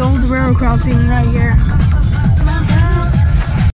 old railroad crossing right here.